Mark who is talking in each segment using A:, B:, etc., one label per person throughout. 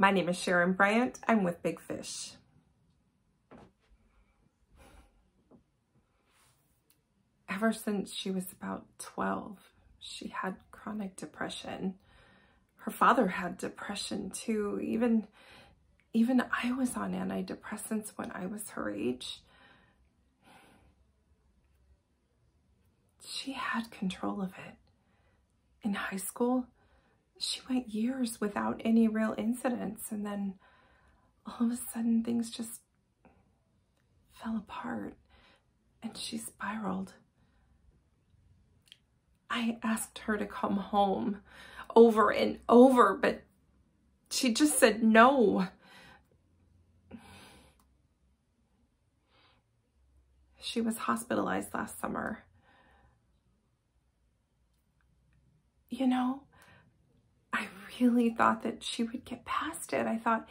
A: My name is Sharon Bryant. I'm with Big Fish. Ever since she was about 12, she had chronic depression. Her father had depression too. Even, even I was on antidepressants when I was her age. She had control of it. In high school, she went years without any real incidents and then all of a sudden things just fell apart and she spiraled. I asked her to come home over and over, but she just said no. She was hospitalized last summer. You know, really thought that she would get past it. I thought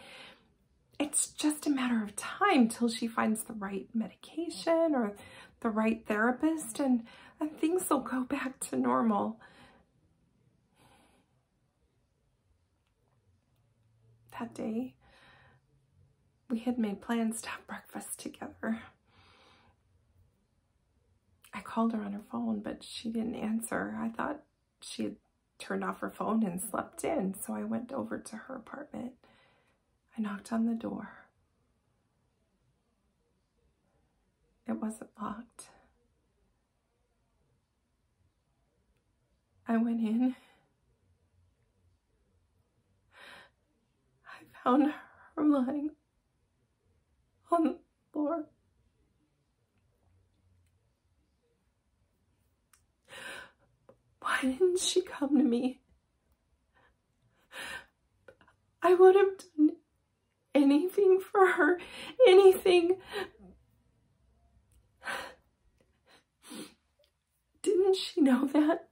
A: it's just a matter of time till she finds the right medication or the right therapist and, and things will go back to normal. That day, we had made plans to have breakfast together. I called her on her phone, but she didn't answer. I thought she had turned off her phone and slept in, so I went over to her apartment. I knocked on the door. It wasn't locked. I went in. I found her lying on the floor. Why didn't she come to me? I would have done anything for her, anything. Didn't she know that?